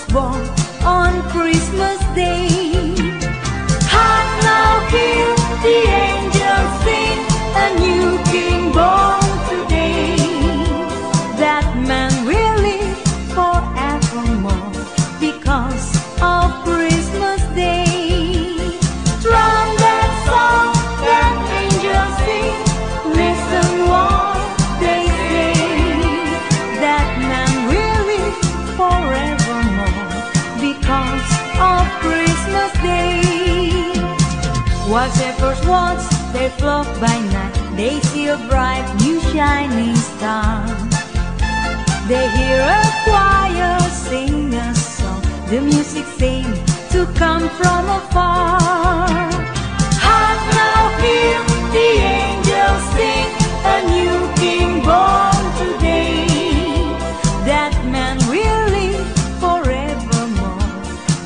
was born on Christmas Day. Hark now, hear the angels flock by night, they see a bright new shining star. They hear a choir sing a song, the music seems to come from afar. Hark now, hear the angels sing, a new King born today. That man will live forevermore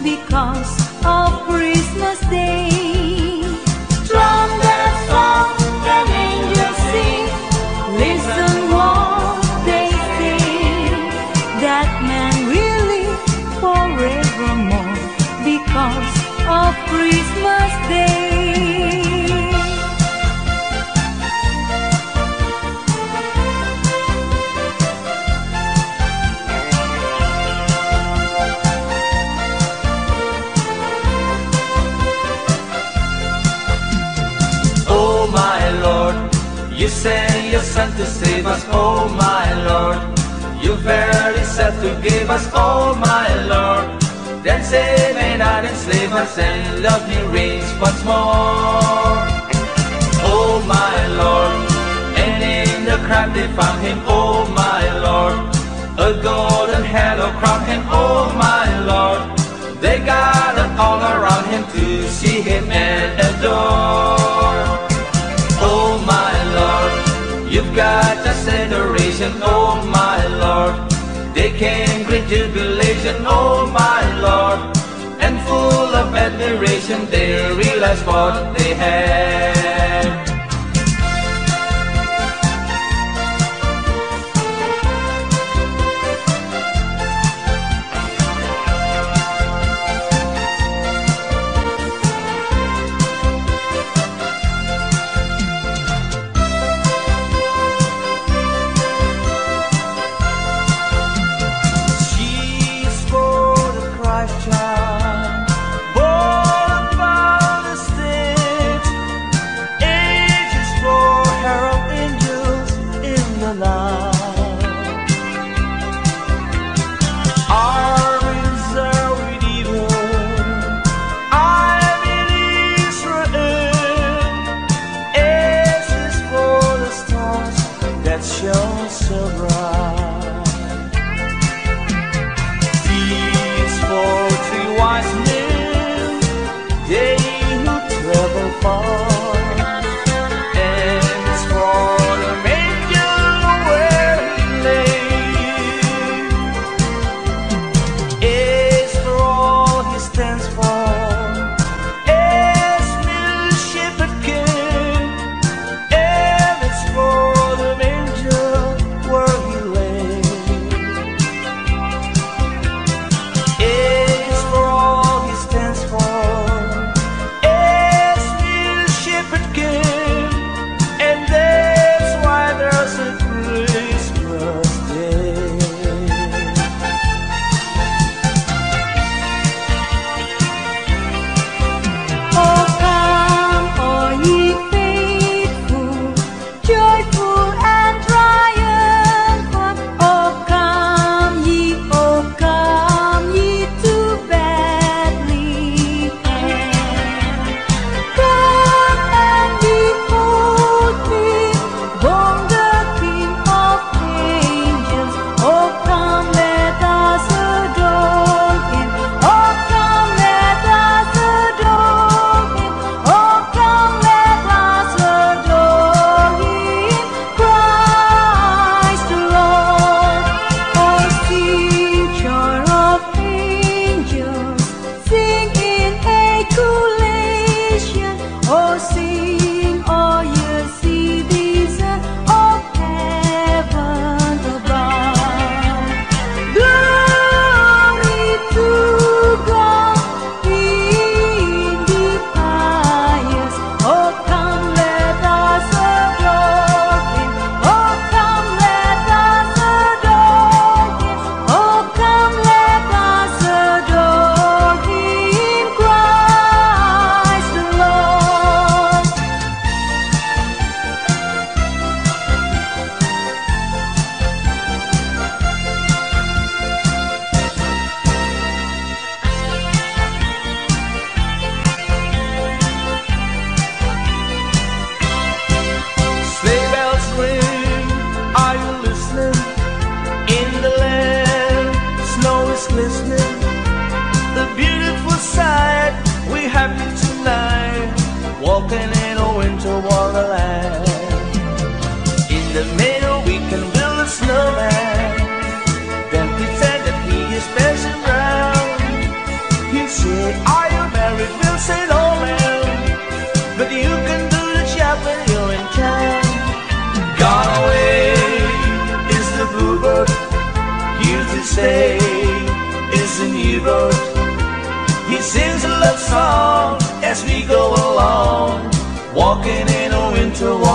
because of Christmas Day. Sent to save us. Oh my Lord, you verily said to give us. Oh my Lord, then save and not enslave us and love me reigns once more. Oh my Lord, and in the crowd they found him. Oh my Lord, a golden halo crown him. Oh my Lord, they gathered all around him to see him and adore. Got just adoration. Oh my Lord, they came great jubilation. Oh my Lord, and full of admiration, they realized what they had. song as we go along, walking in a winter walk.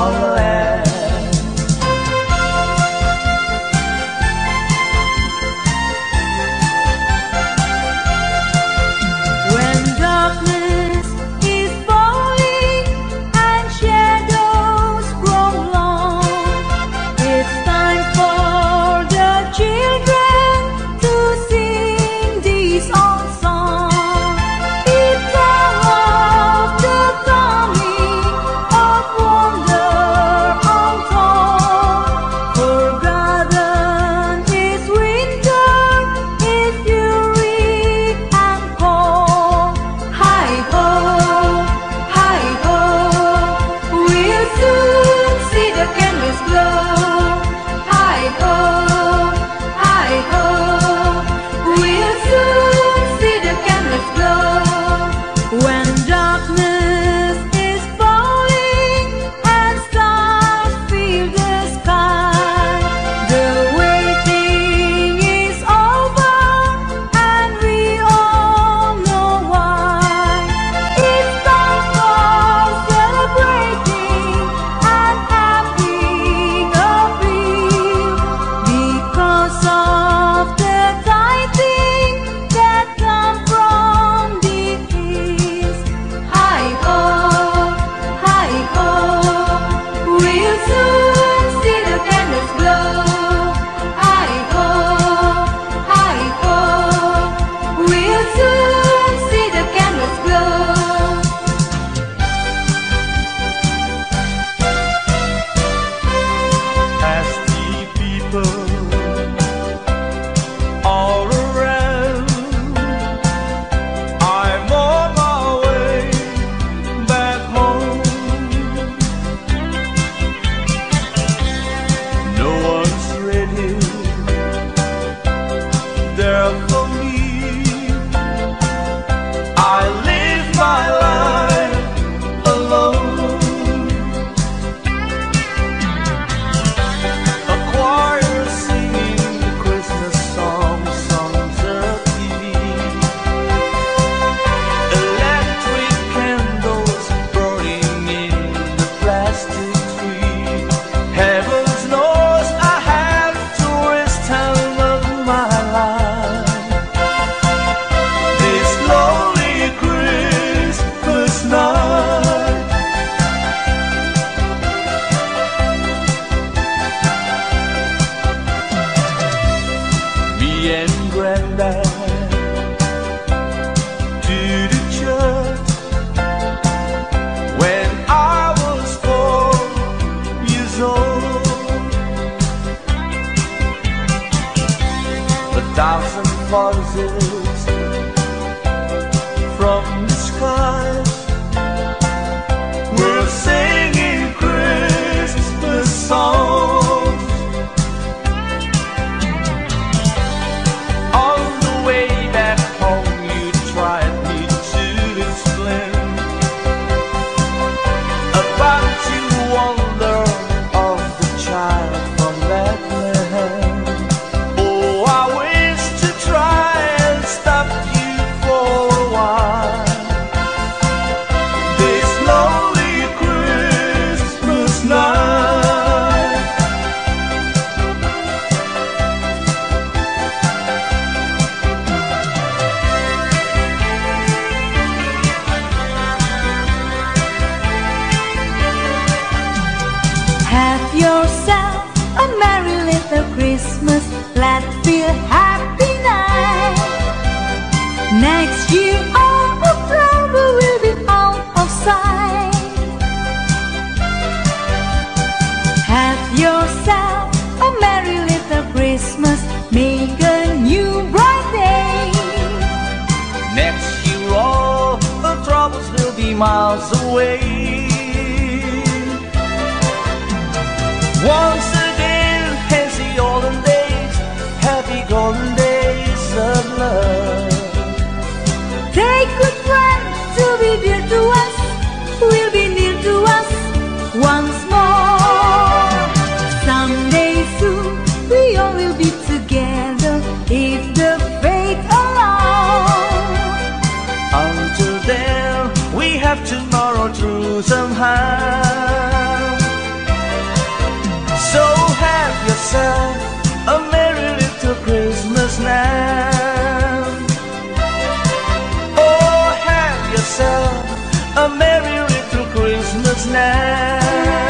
Christmas night.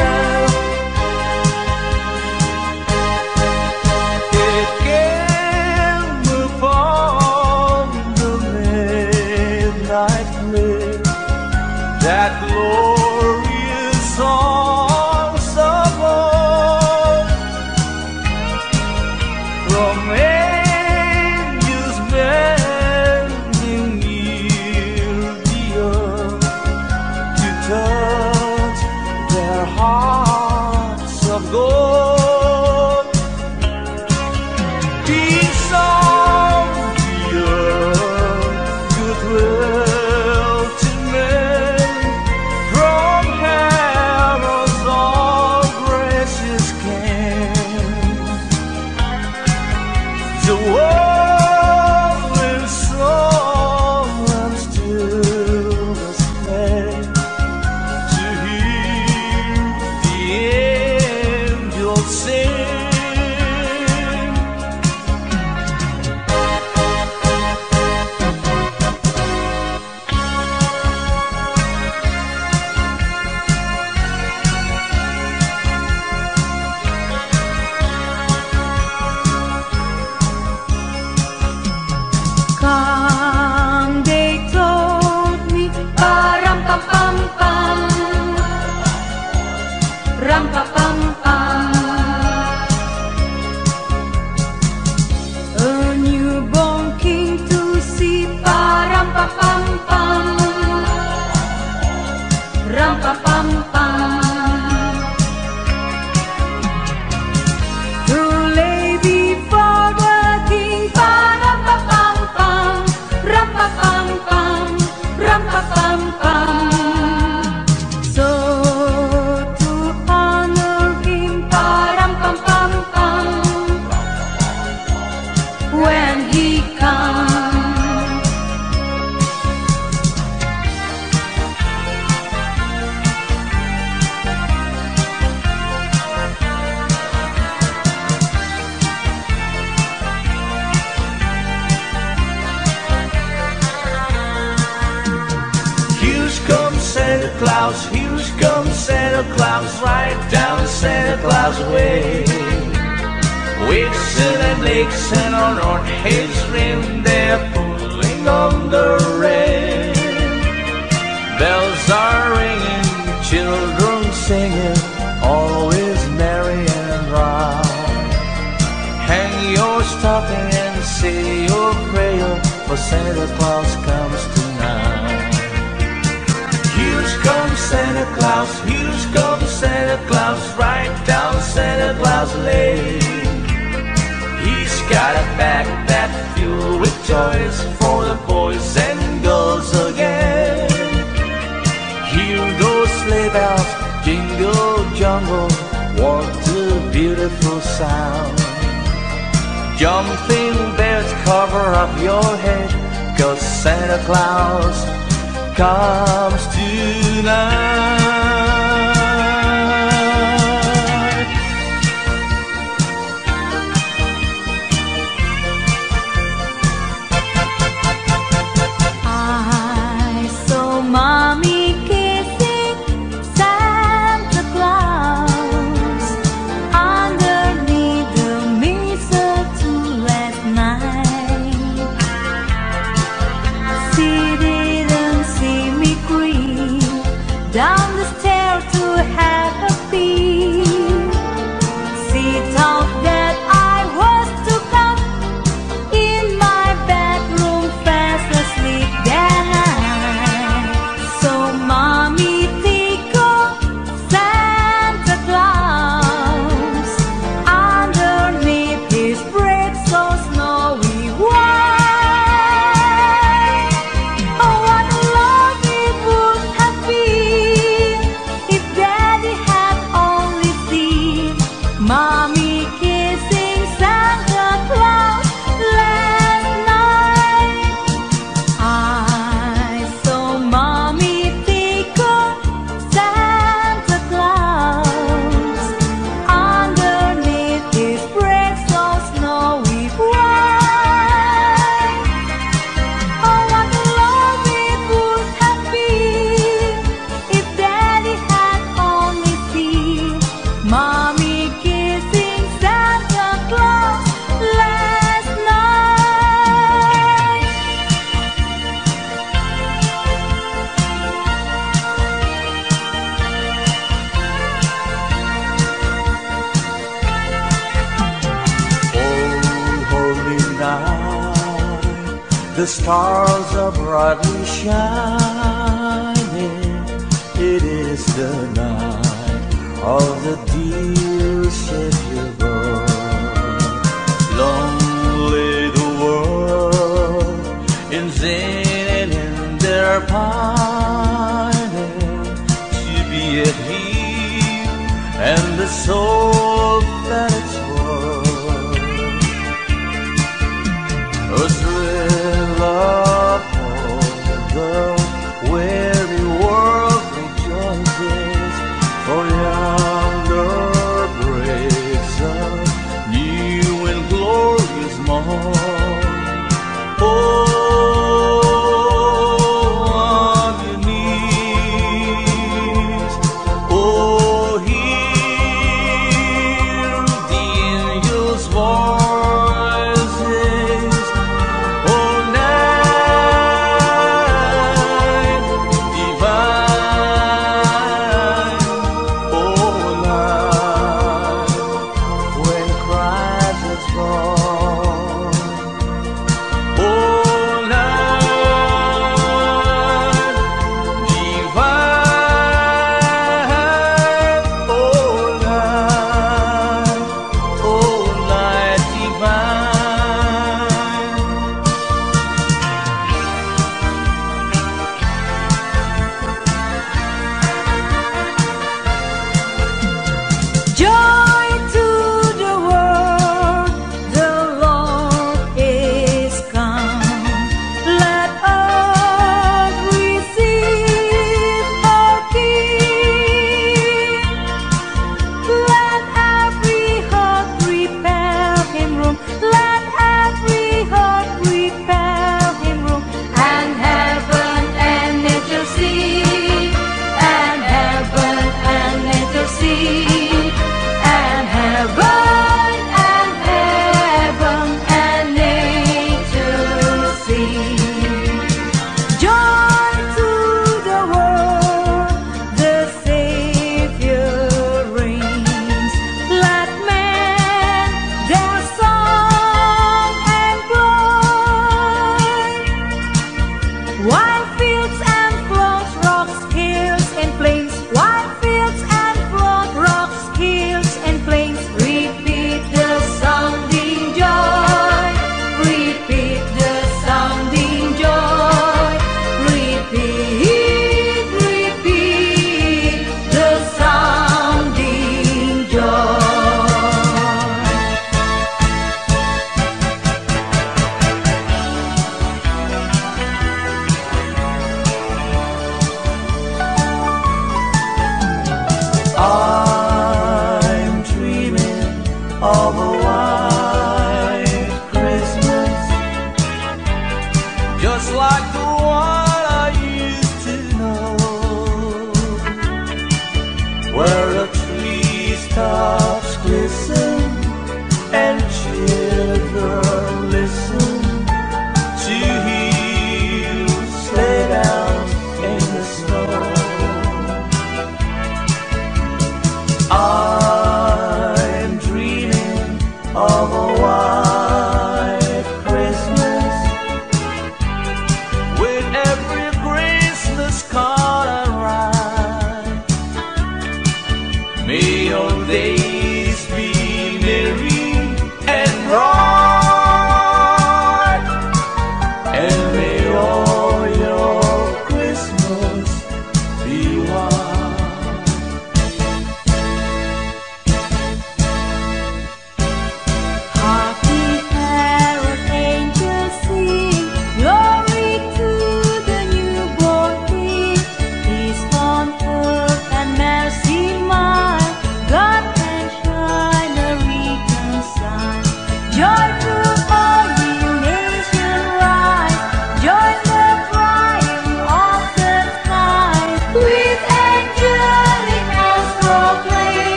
Santa Claus. Here's come Santa Claus, right down Santa Claus Lane. He's got a backpack filled with toys for the boys and girls again. Here goes sleigh bells, jingle jungle, what a beautiful sound. Jumping bears, cover up your head, cause Santa Claus comes tonight. stars are brightly shining. It is the night of the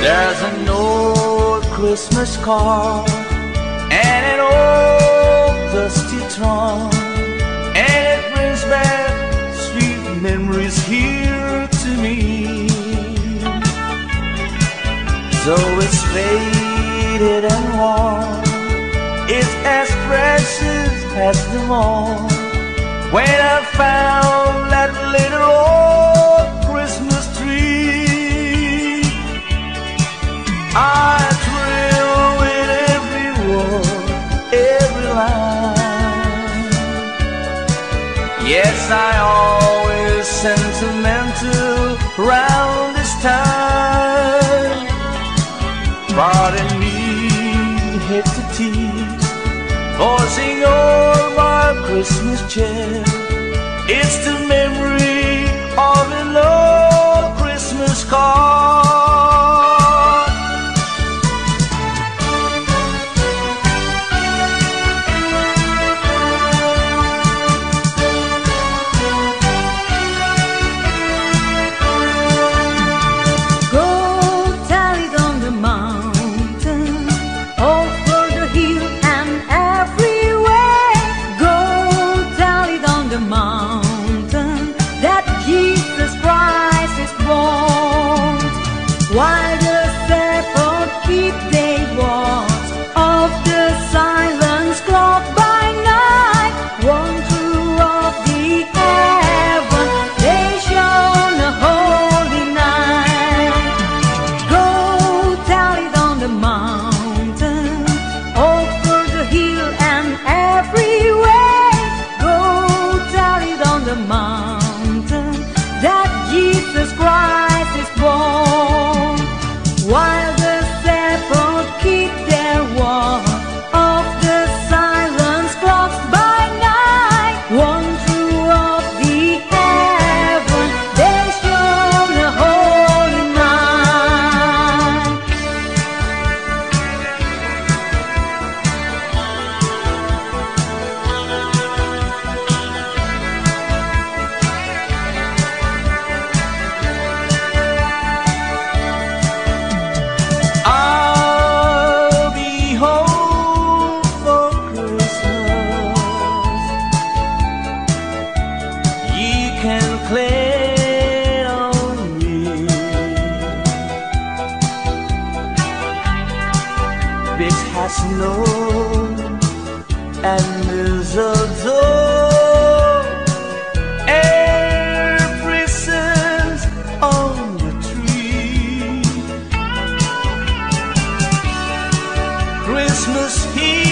There's an old Christmas card and an old dusty trunk, and it brings back sweet memories here to me. So it's faded and worn, it's as precious as them all. When I found that little old Hearts will win every war, every line. Yes, I always sentimental round this time. Pardon me, hate to tease, forcing all my Christmas cheer. It's the memory. Christmas Eve.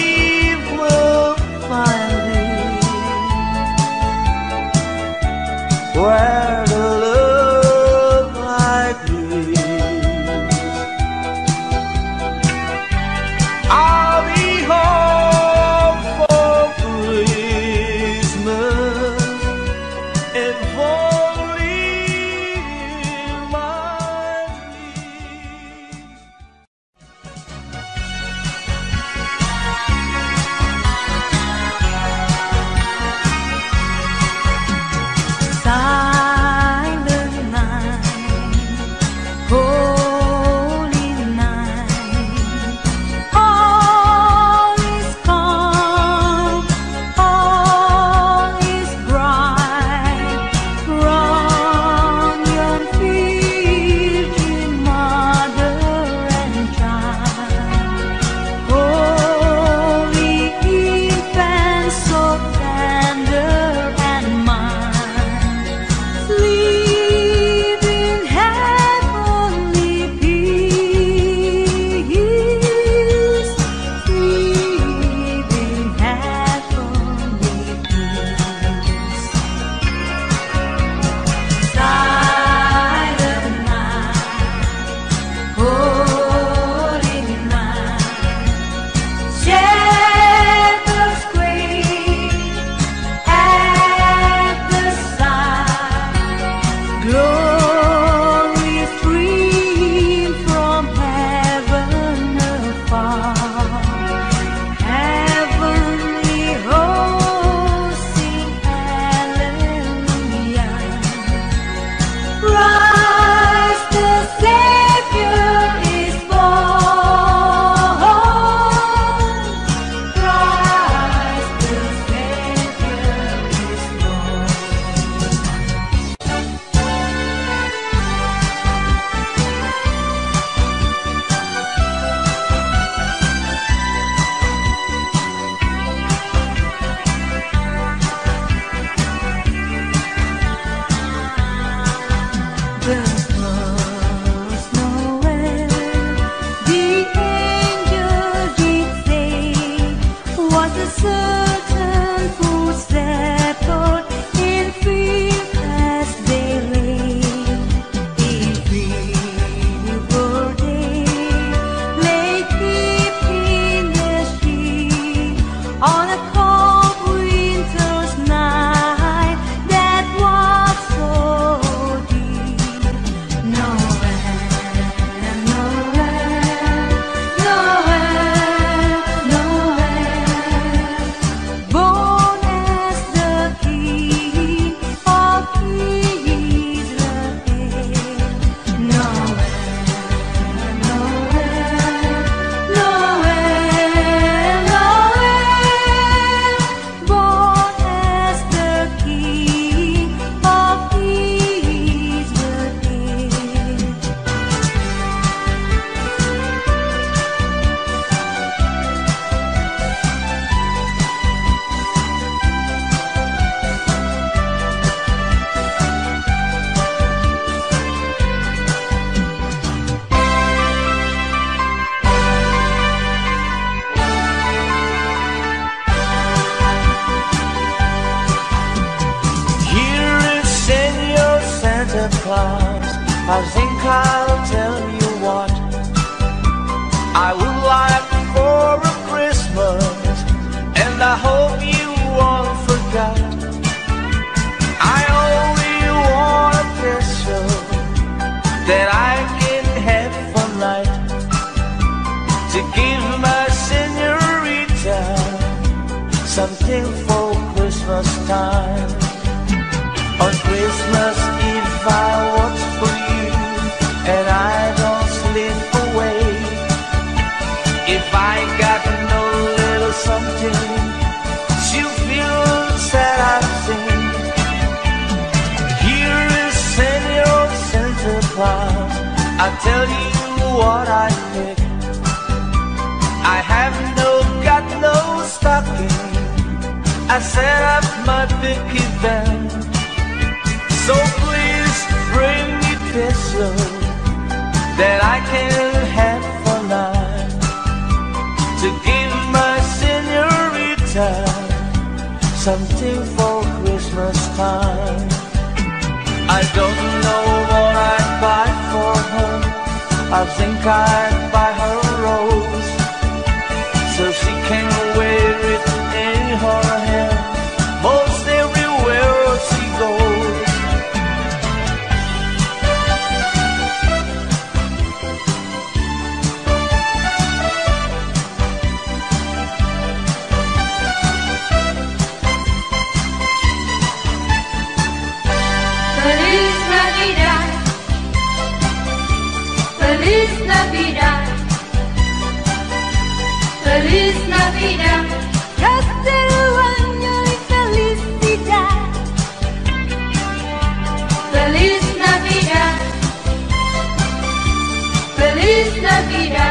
Krishna Vida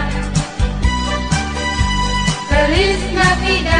Krishna Vida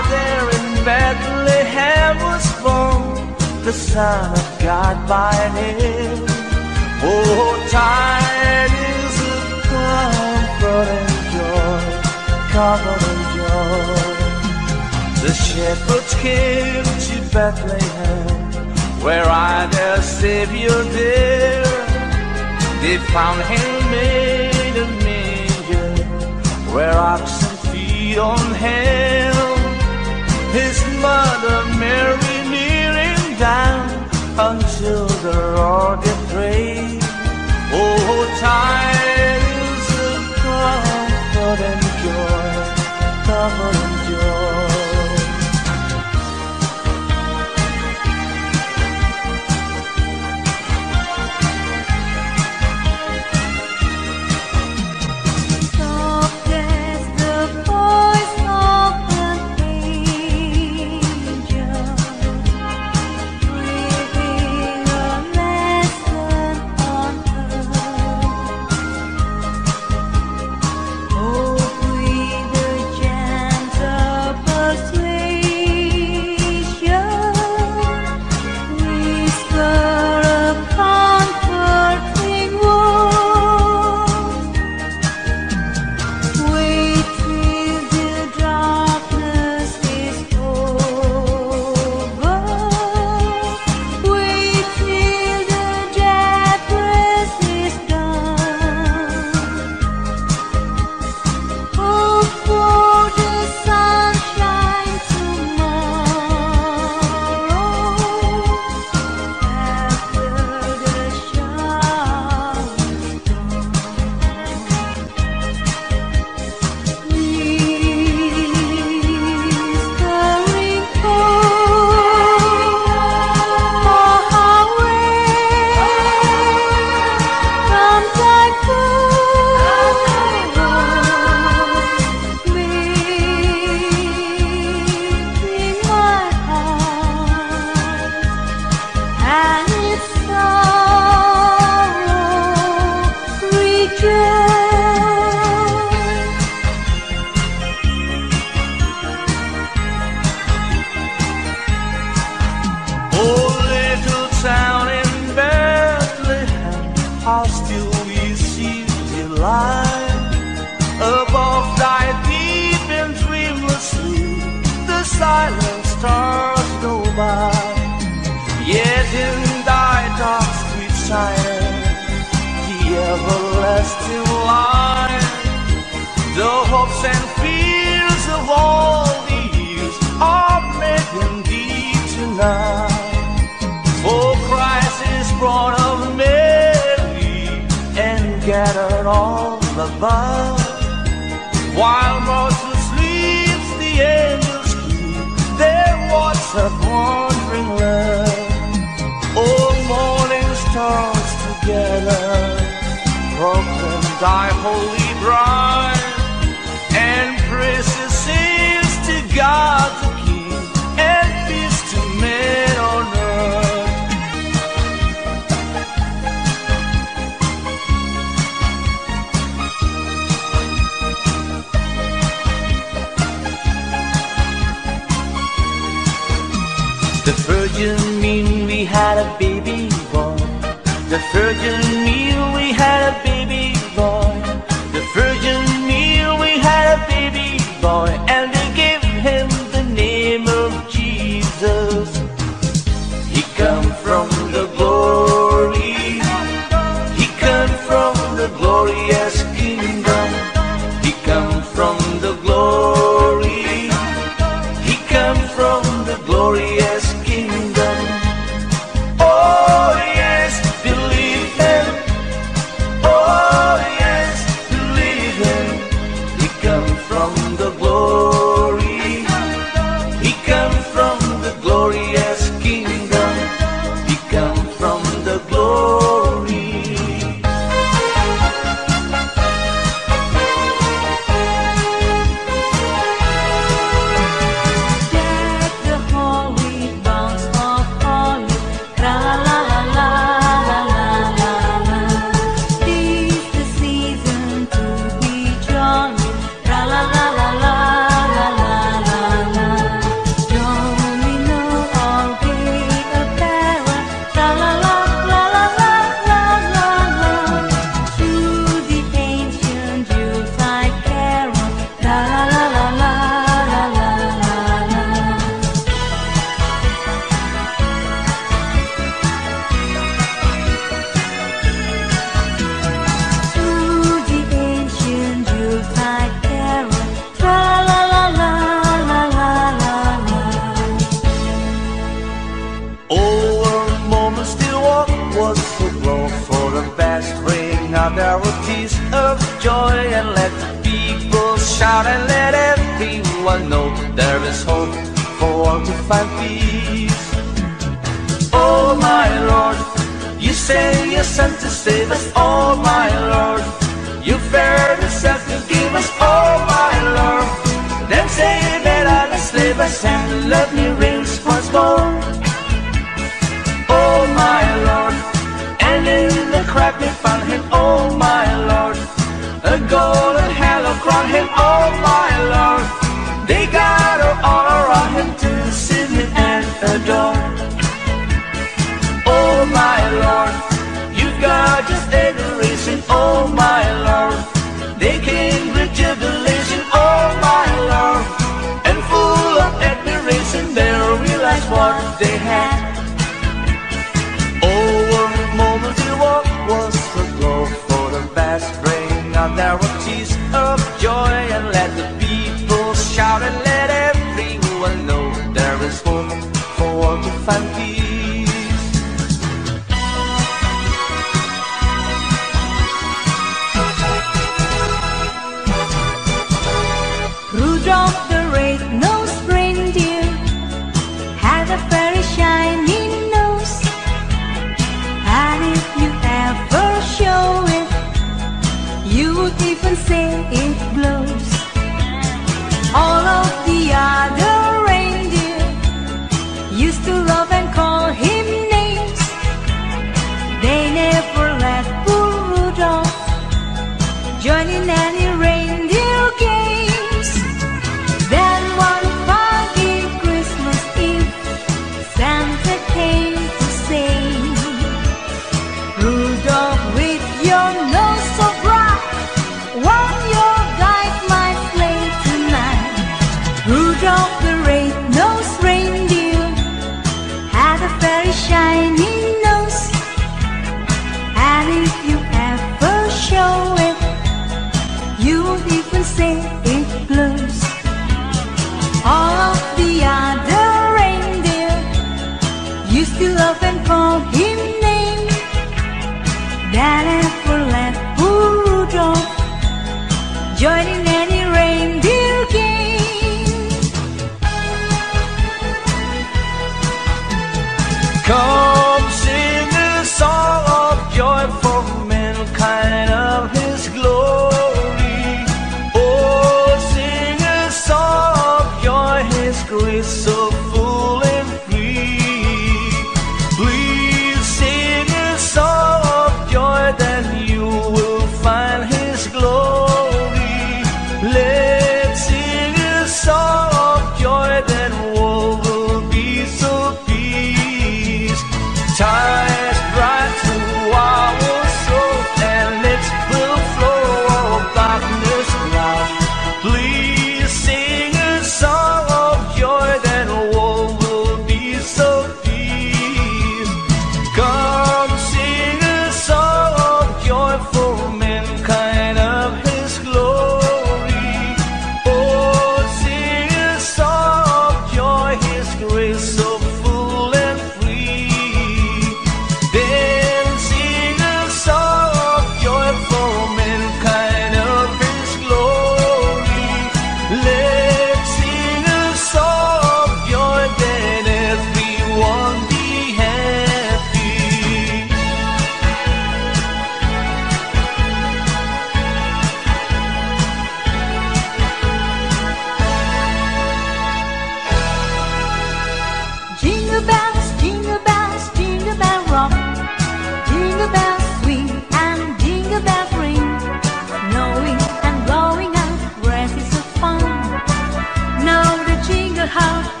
jingle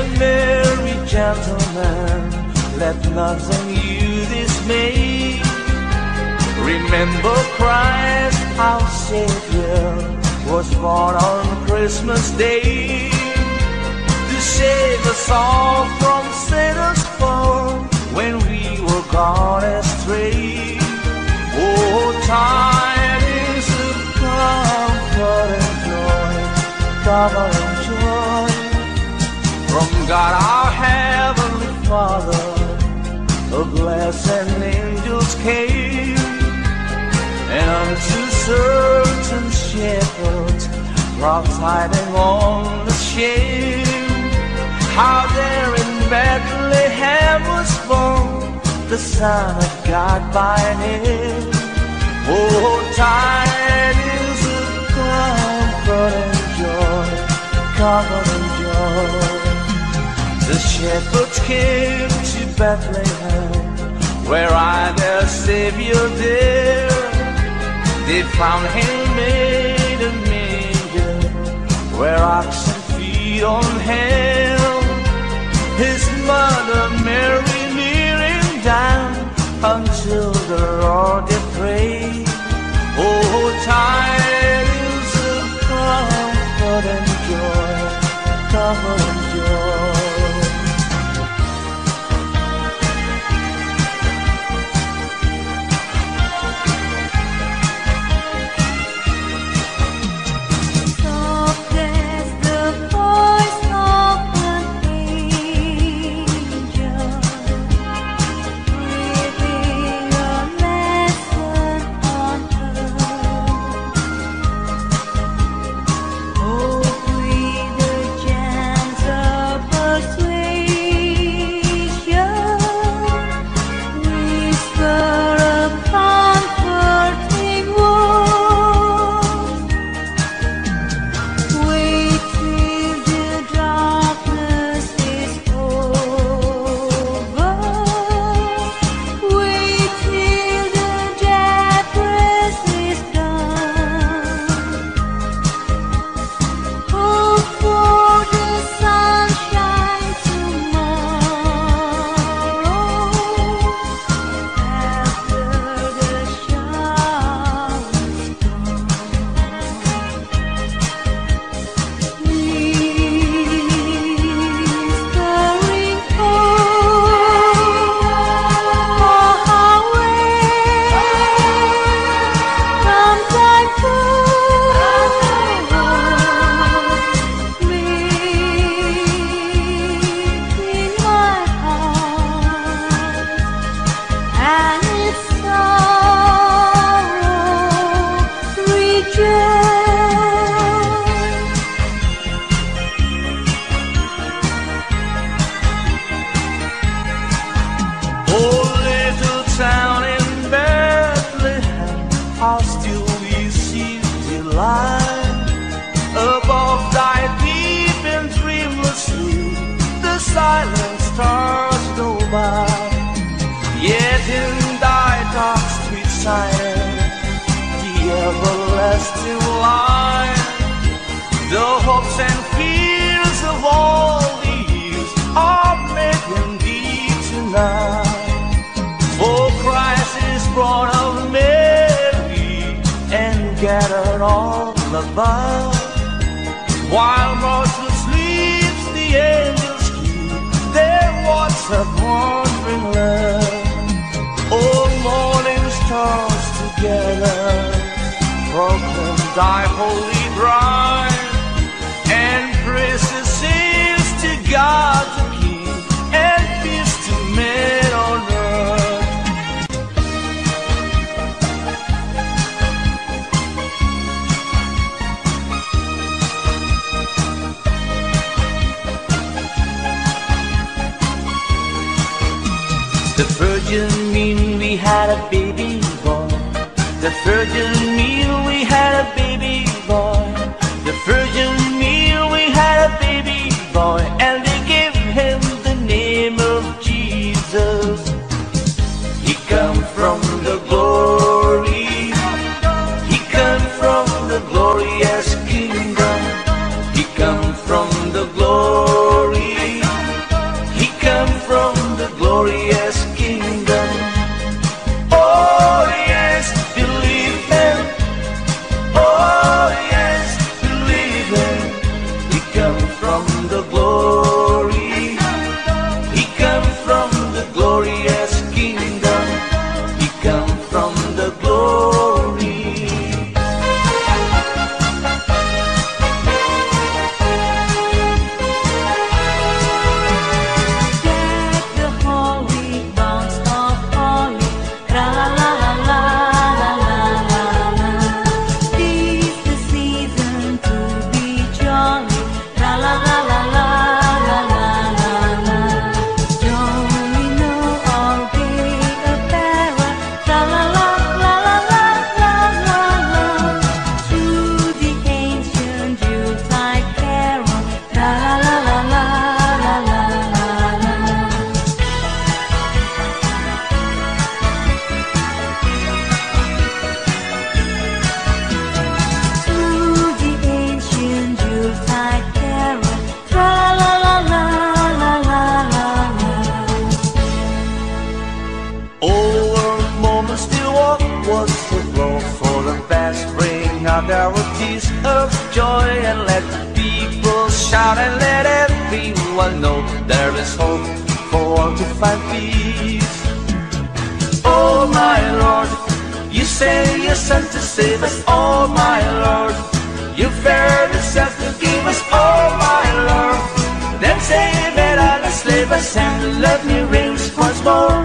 ye merry gentlemen, let nothing you dismay. Remember Christ our Savior was born on Christmas Day to save us all from sinners' fall when we were gone astray. Oh, tidings of comfort and joy, comfort and joy from God our heavenly Father. The blessed angels came, and unto certain shepherds brought tidings on the shame. How there in Bethlehem was born the Son of God by name. Oh, tidings of comfort and joy, comfort and joy. The shepherds came to Bethlehem, where I their Savior dear. They found him made a manger, where oxen feed on him. His mother Mary kneeling down until the Lord did pray. Oh, tidings of comfort and joy, comfort and joy. shout and let everyone know there is hope for all to find peace. Oh my Lord, you say you're sent to save us. Oh my Lord, you fared yourself to give us. Oh my Lord, then save it all the slave us and love me rings once more.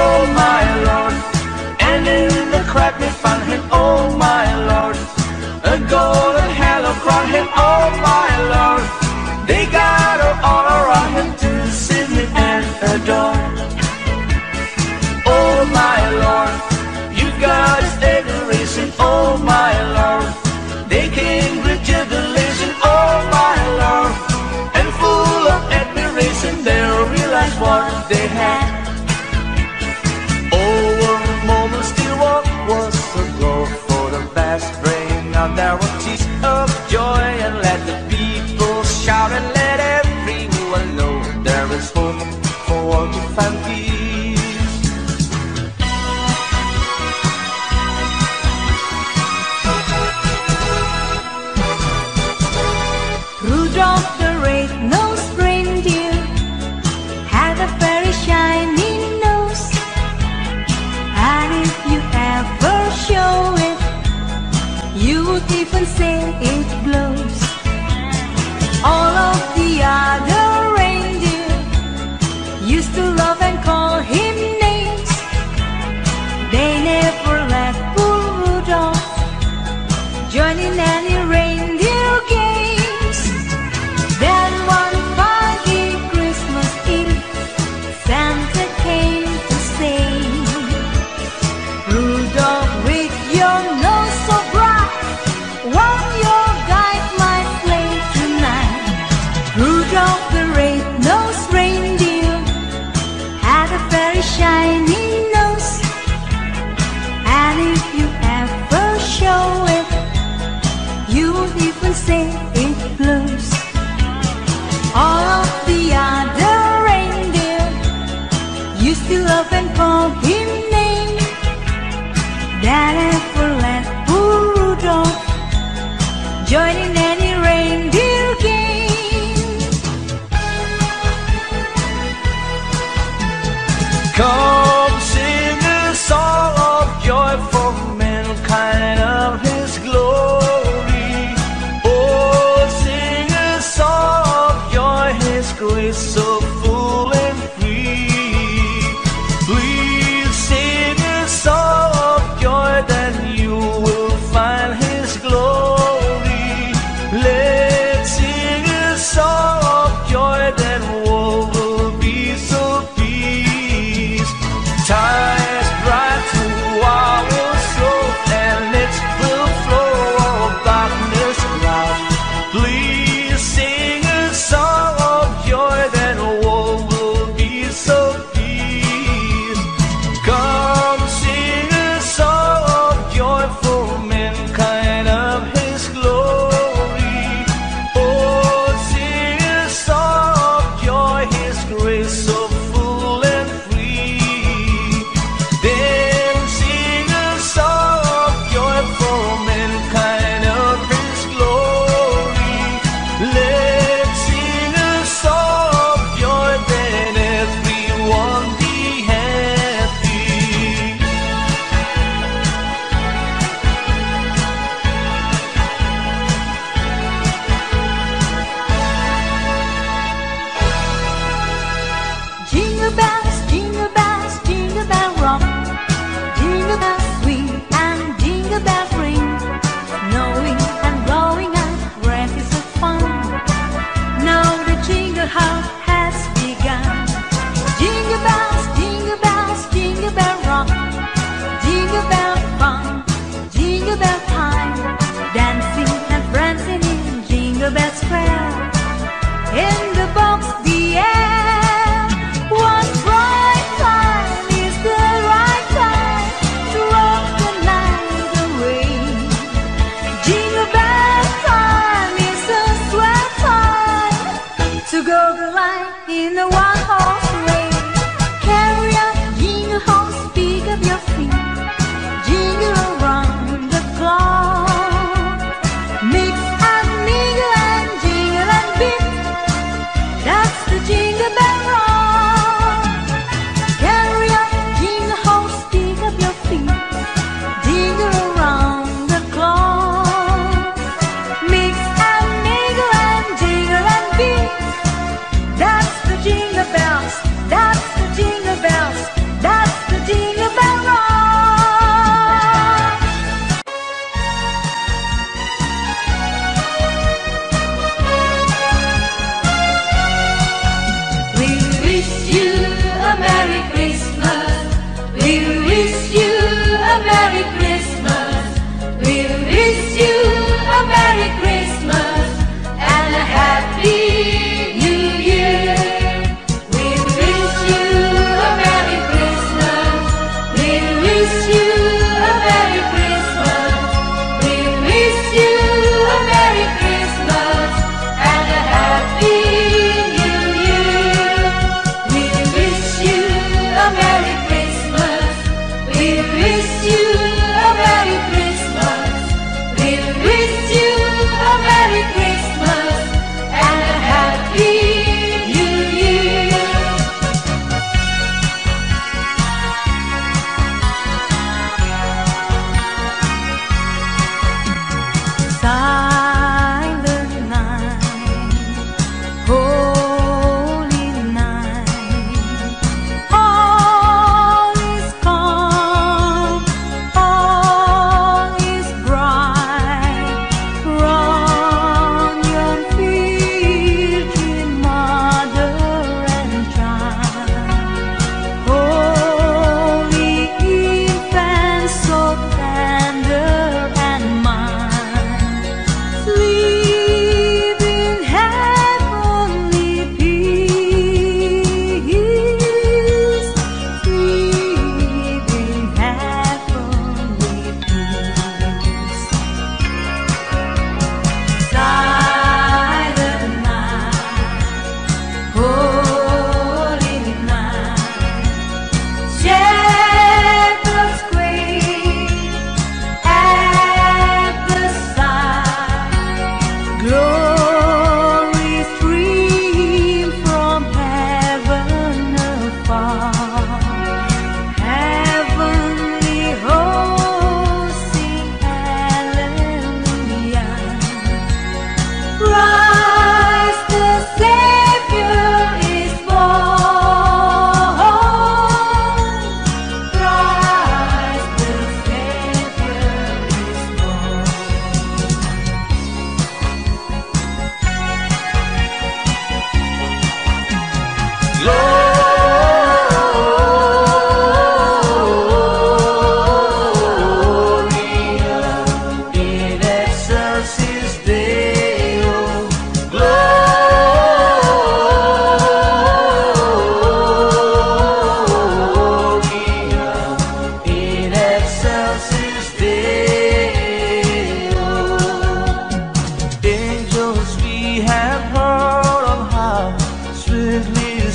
Oh my Lord, and in the crowd we found him. Oh my Lord, a golden look on him all my love. They got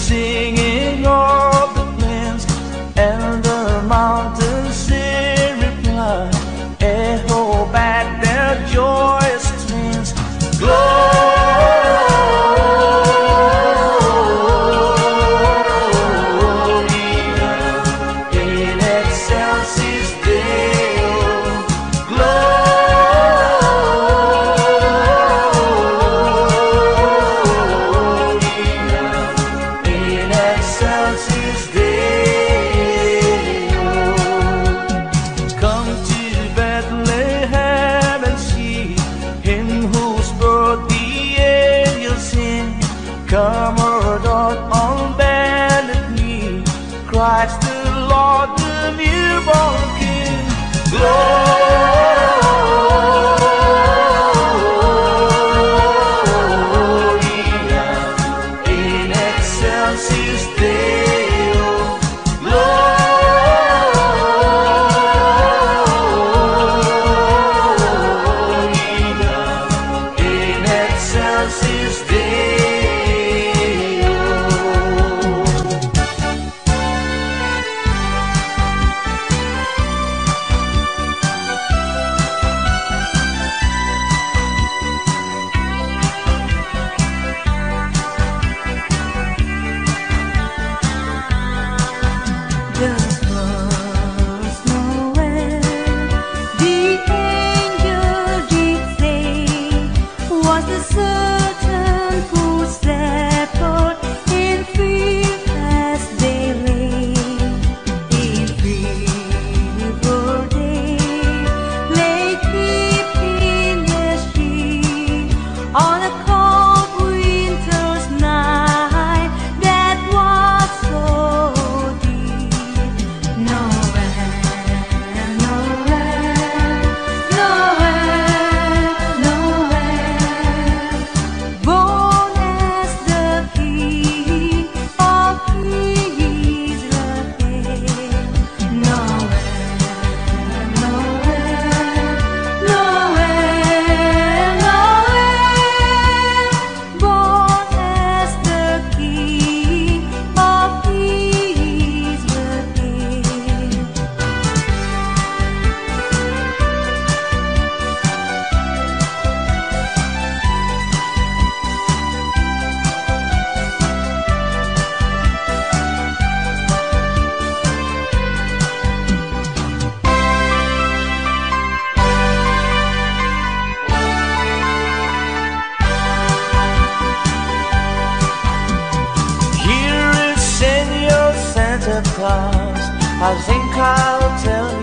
singing. Santa I think I'll tell you.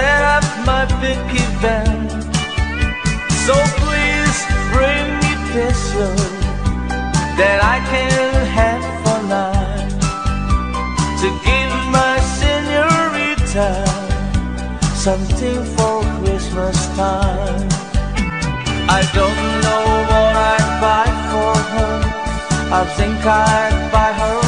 set up my big event. So please bring me pizza That I can have for night To give my senorita Something for Christmas time. I don't know what I'd buy for her. I think I'd buy her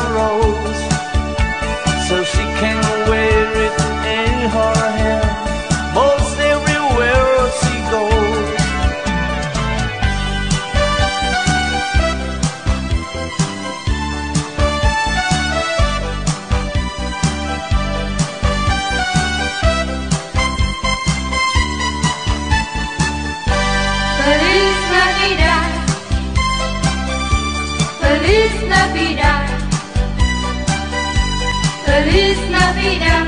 happy.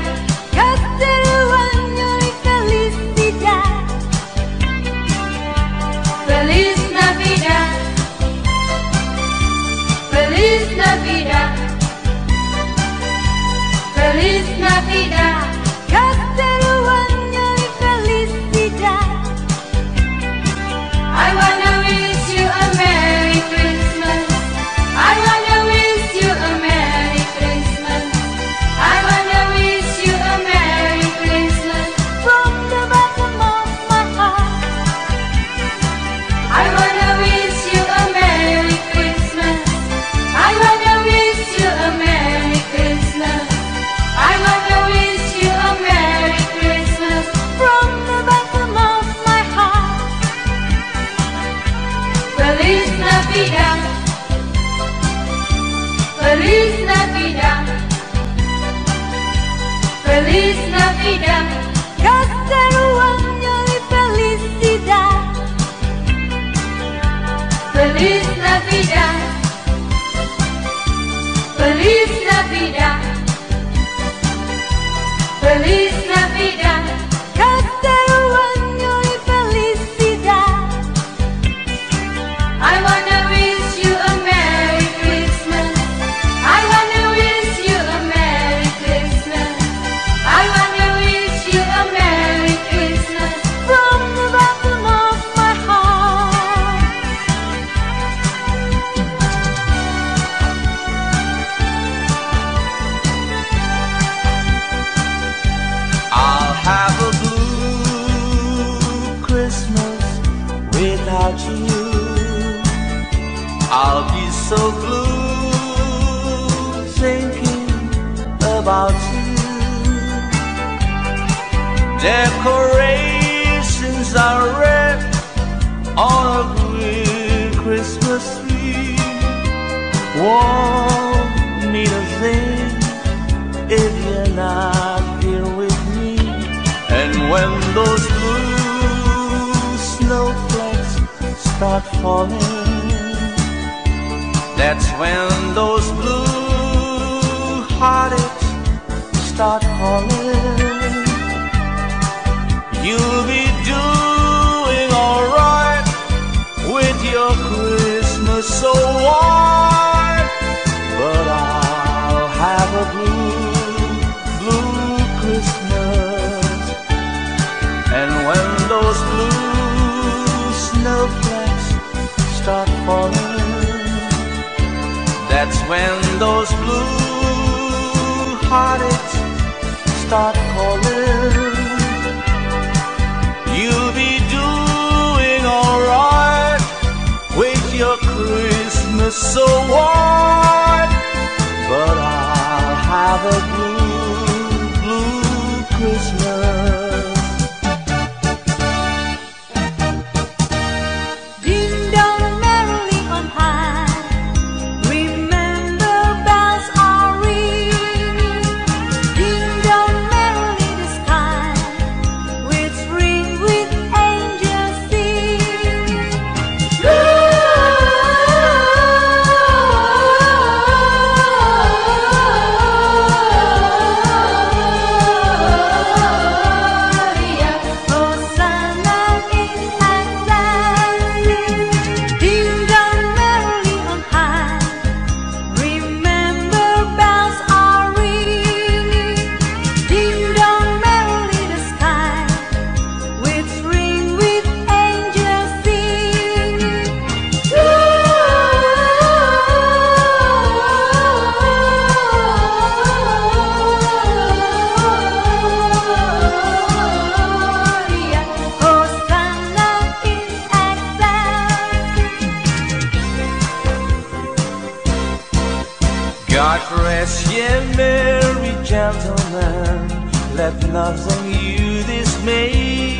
Nothing you dismay.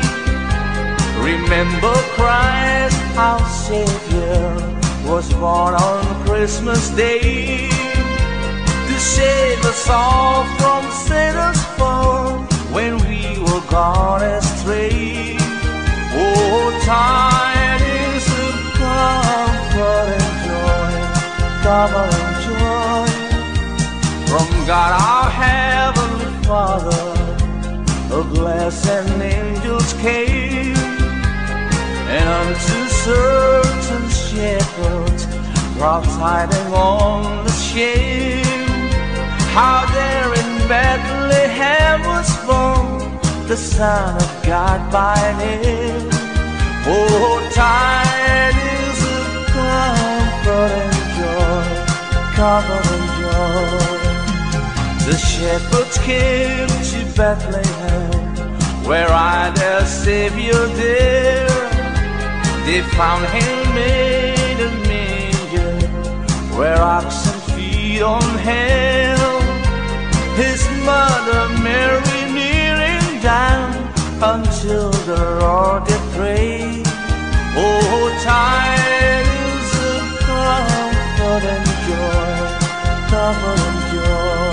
Remember Christ our Savior was born on Christmas Day to save us all from sinners' fall when we were gone astray. Oh, tidings of comfort and joy, comfort and joy from God our heavenly Father. A glass and angels came, and unto certain shepherds brought tidings on the shame. How there in Bethlehem was born the Son of God by name. Oh, tidings of comfort and joy, comfort and joy. The shepherds came Bethlehem, where I their Savior dear. They found him made a manger, where oxen feed on hell. His mother Mary kneeling down until the Lord did pray. Oh, tidings of comfort and joy, comfort and joy.